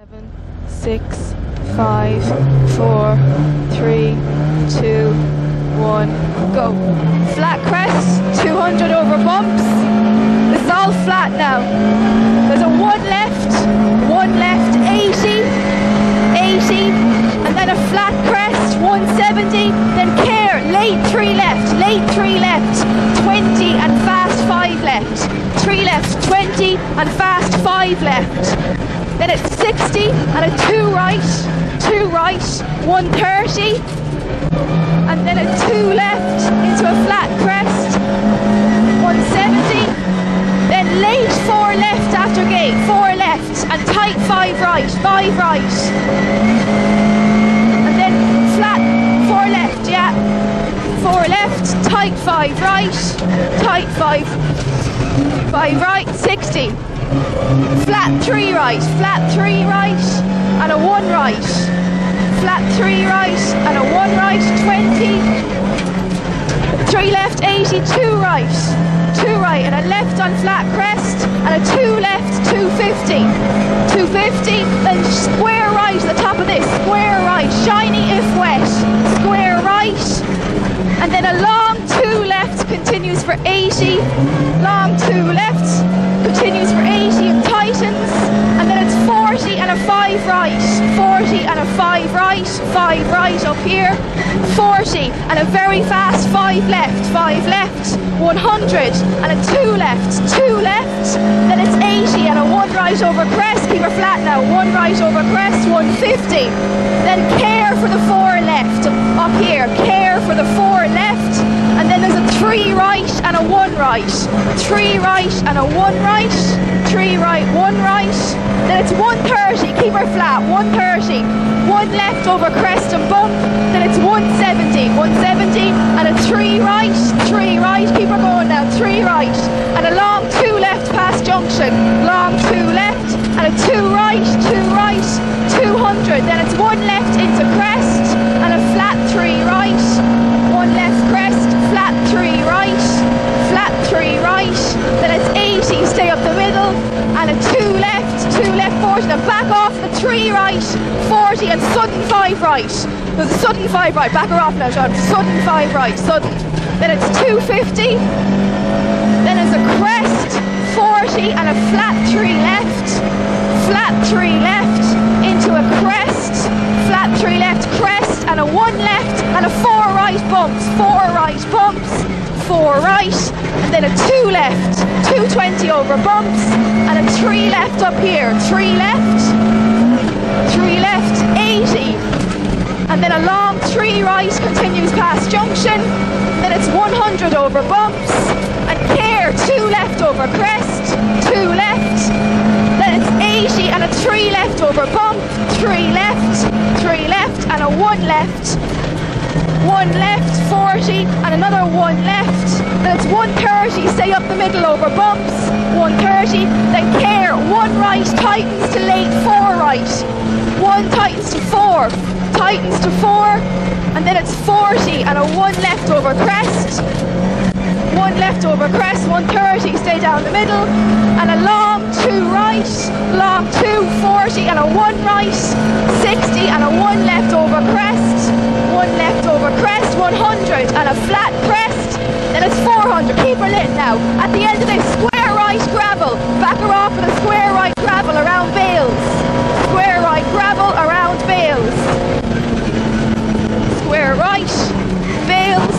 Seven, six, five, four, three, two, one, go. Flat crest, 200 over bumps. This is all flat now. There's a one left, one left, 80, 80, and then a flat crest, 170, then care, late three left, late three left, 20 and fast five left, three left, 20 and fast five left. Then it's 60 and a two right, two right, 130, and then a two left into a flat crest, 170. Then late four left after gate, four left, and tight five right, five right. And then flat four left, yeah. Four left, tight five right, tight five, five right, 60 flat three right, flat three right, and a one right, flat three right, and a one right, 20, three left, 80, two right, two right, and a left on flat crest, and a two left, 250, 250, then square right at the top of this, square right, shiny if wet, square right, and then a long for 80, long two left. Continues for 80 and tightens, and then it's 40 and a 5 right, 40 and a 5 right, 5 right up here, 40 and a very fast 5 left, 5 left, 100 and a 2 left, 2 left, then it's 80 and a 1 right over crest, keep her flat now, 1 right over crest, 150, then care for the 4 left, up here, care for the 4 left, and then there's a 3 right and a 1 right, 3 right and a 1 right, 3 right, 1 right, then it's 130, keep her flat, 130, 1 left over crest and bump, then it's 170, 170 and a 3 right, 3 right, keep her going now, 3 right, and a long 2 left past junction, long 2 left, and a 2 right, 2 right, 200, then it's 1 left into crest, 5 right, back her off now, Sean, sudden 5 right, sudden. Then it's 250, then there's a crest, 40, and a flat 3 left, flat 3 left, into a crest, flat 3 left, crest, and a 1 left, and a 4 right bumps, 4 right bumps, 4 right, and then a 2 left, 220 over bumps, and a 3 left up here, 3 left, 3 left, 80, and then a long 3 right continues past junction, then it's 100 over bumps, and care, 2 left over crest, 2 left, then it's 80 and a 3 left over bump, 3 left, 3 left, and a 1 left, 1 left, 40, and another 1 left. Then it's 130, stay up the middle over bumps, 130, then care, 1 right, tightens to late, 4 right, 1 tightens to 4, tightens to 4, and then it's 40, and a 1 left over crest, 1 left over crest, 130, stay down the middle, and a long 2 right, long 2, 40, and a 1 right, 60, and a 1 left over crest, 1 left over crest, 100, and a flat crest, then it's 400, keep her lit now, at the end of this, square right gravel, back her off with a square right gravel around Bales, square right gravel around Bales, square right, Bales,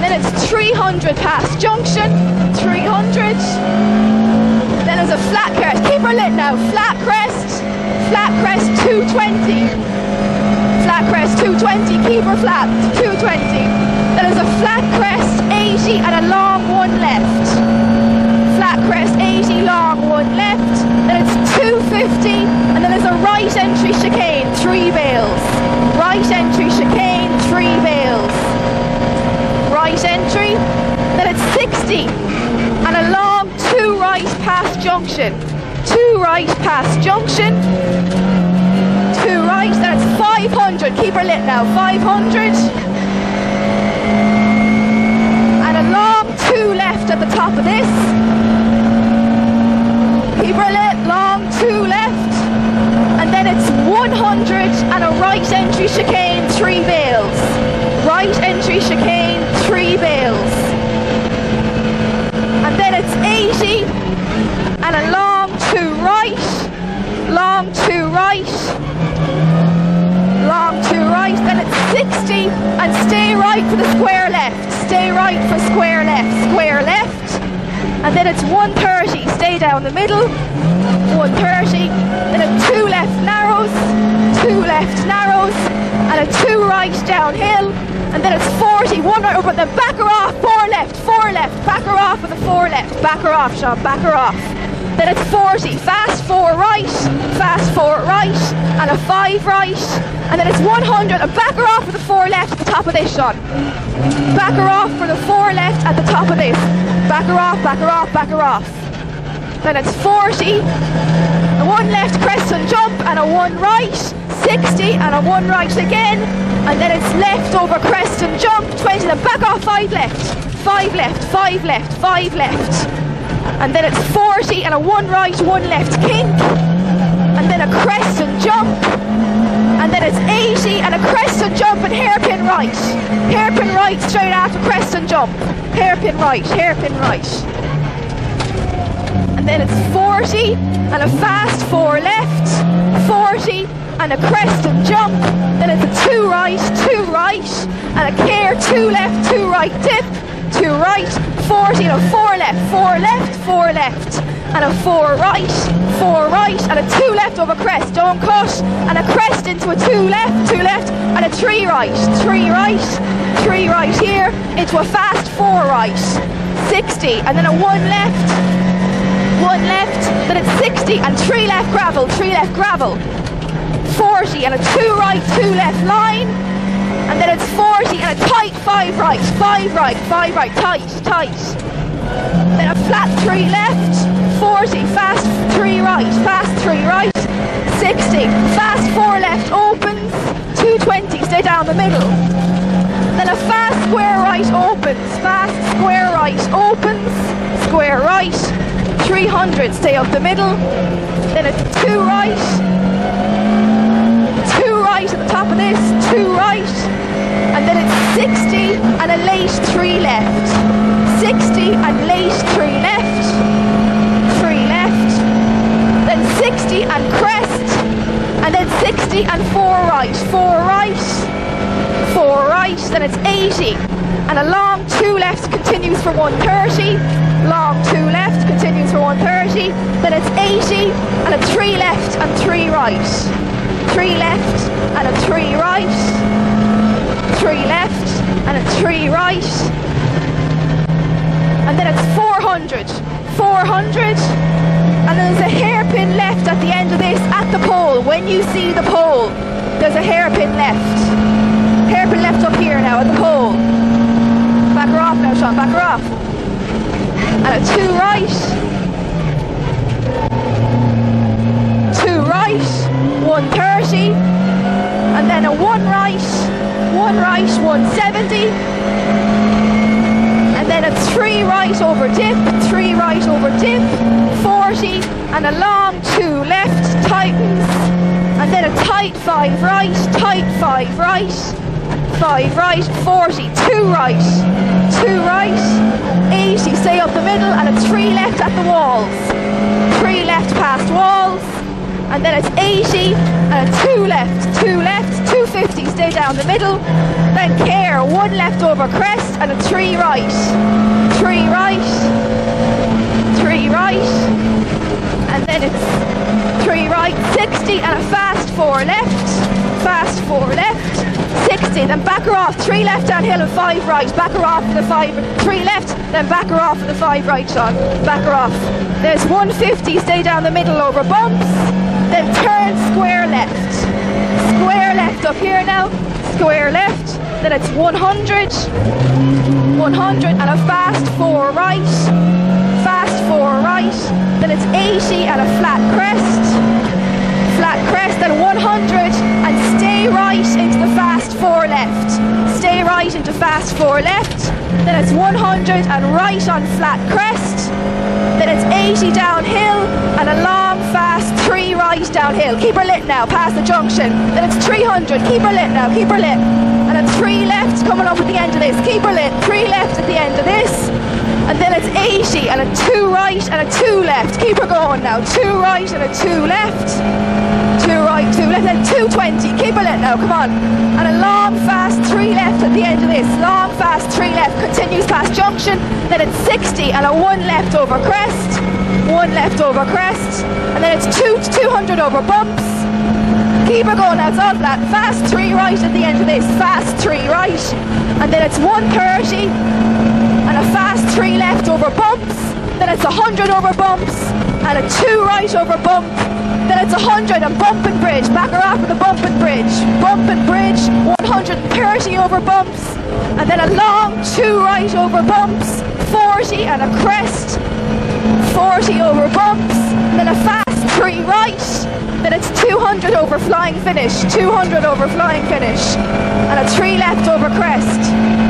then it's 300 past junction, 300. Then there's a flat crest. Keep her lit now. Flat crest, flat crest 220. Flat crest 220. Keep her flat 220. Then there's a flat crest 80 and a long one left. Flat crest 80, long one left. Then it's 250 and then there's a right entry chicane, three bales. Right entry chicane, three bales right entry, then it's 60 and a long two right past junction, two right past junction, two right, then it's 500, keep her lit now, 500 and a long two left at the top of this, to right, long to right, long to right, then it's 60 and stay right for the square left, stay right for square left, square left, and then it's 130, stay down the middle, 130, then a two left narrows, two left narrows, and a two right downhill, and then it's 40, one right over, then back her off, four left, four left, back her off with a four left, back her off, Sean, back her off. Then it's 40, fast four right, fast four right, and a five right, and then it's 100, and back her off with a four left at the top of this, Sean. Back her off for the four left at the top of this. Back her off, back her off, back her off. Then it's 40, a one left crescent jump, and a one right, 60, and a one right again, and then it's left over crescent jump, 20, then back off five left, five left, five left, five left. And then it's 40 and a one right, one left kink, and then a crescent jump, and then it's 80 and a crescent jump and hairpin right. Hairpin right straight after crescent jump. Hairpin right, hairpin right. And then it's 40 and a fast four left, 40 and a crescent jump. Then it's a two right, two right, and a care two left, two right dip, two right, 40 and a four left, four left, four left, and a four right, four right, and a two left over crest, don't cut, and a crest into a two left, two left, and a three right, three right, three right here, into a fast four right, 60, and then a one left, one left, then it's 60, and three left gravel, three left gravel, 40, and a two right, two left line, then it's 40 and a tight five right, five right, five right, tight, tight. Then a flat three left, 40, fast three right, fast three right, 60, fast four left, opens, 220, stay down the middle. Then a fast square right opens, fast square right opens, square right, 300, stay up the middle. Then a two right, two right at the top of this, two right, and then it's 60 and a late three left, 60 and late three left, three left, then 60 and crest, and then 60 and four right, four right, four right, then it's 80, and a long two left continues for 130, long two left continues for 130, then it's 80, and a three left and three right. Three left and a three right, three left and a three right, and then it's 400, 400, and then there's a hairpin left at the end of this at the pole. When you see the pole, there's a hairpin left. Hairpin left up here now at the pole. Back her off now, Sean, back her off. And a two right, two right, 130, and then a one right, one right, 170, and then a three right over dip, three right over dip, 40, and a long two left, tightens, and then a tight five right, tight five right, five right, 40, two right, two right, 80, stay up the middle, and a three left at the walls, three left past walls, and then it's 80, and a two left, two left, 250, stay down the middle, then care, one left over crest, and a three right, three right, three right, and then it's three right, 60, and a fast four left, fast four left, 60, then back her off, three left downhill and five right, back her off for the five, three left, then back her off for the five right, Sean, back her off. There's 150, stay down the middle over bumps, then turn square left. Square left up here now, square left, then it's 100, 100 and a fast four right, fast four right, then it's 80 and a flat crest, flat crest, then 100 and stay right into the fast four left. Stay right into fast four left, then it's 100 and right on flat crest, then it's 80 downhill and a long right downhill. Keep her lit now, past the junction. Then it's 300. Keep her lit now, keep her lit. And a three left coming up at the end of this. Keep her lit. Three left at the end of this. And then it's 80 and a two right and a two left. Keep her going now. Two right and a two left. Two right, two left, then 220. Keep her lit now, come on. And a long, fast three left at the end of this. Long, fast three left. Continues past junction. Then it's 60 and a one left over crest. One left over crest. And then it's two to 200 over bumps. Keep it going, that's all flat. Fast three right at the end of this. Fast three right. And then it's 130 and a fast three left over bumps. Then it's 100 over bumps and a two right over bump. Then it's 100 and bump and bridge. Back her off with the bump and bridge. Bump and bridge. 130 over bumps. And then a long two right over bumps. 40 and a crest. 40 over bumps. Then a fast three right. Then it's 200 over flying finish. 200 over flying finish. And a three left over crest.